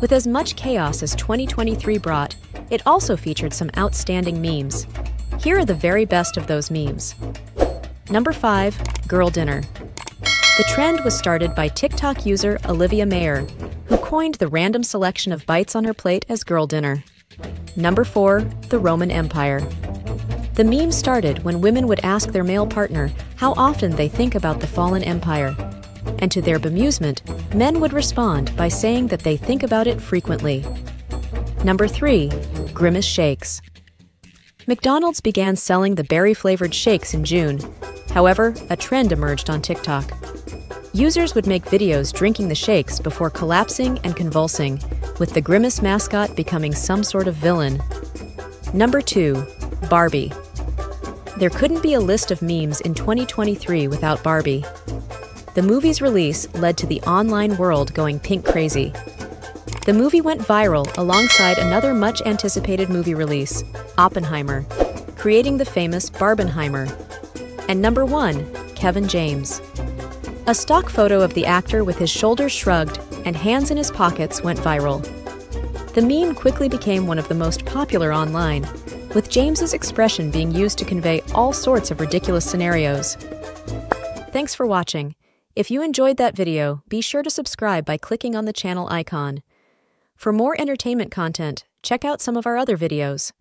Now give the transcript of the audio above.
With as much chaos as 2023 brought, it also featured some outstanding memes. Here are the very best of those memes. Number 5. Girl Dinner. The trend was started by TikTok user Olivia Maher, who coined the random selection of bites on her plate as girl dinner. Number 4. The Roman Empire. The meme started when women would ask their male partner how often they think about the fallen empire. And to their bemusement, men would respond by saying that they think about it frequently. Number 3. Grimace Shakes. McDonald's began selling the berry flavored shakes in June. However, a trend emerged on TikTok. Users would make videos drinking the shakes before collapsing and convulsing, with the Grimace mascot becoming some sort of villain. Number 2. Barbie. There couldn't be a list of memes in 2023 without Barbie. The movie's release led to the online world going pink crazy. The movie went viral alongside another much anticipated movie release, Oppenheimer, creating the famous Barbenheimer. And number one, Kevin James. A stock photo of the actor with his shoulders shrugged and hands in his pockets went viral. The meme quickly became one of the most popular online, with James's expression being used to convey all sorts of ridiculous scenarios. Thanks for watching. If you enjoyed that video, be sure to subscribe by clicking on the channel icon. For more entertainment content, check out some of our other videos.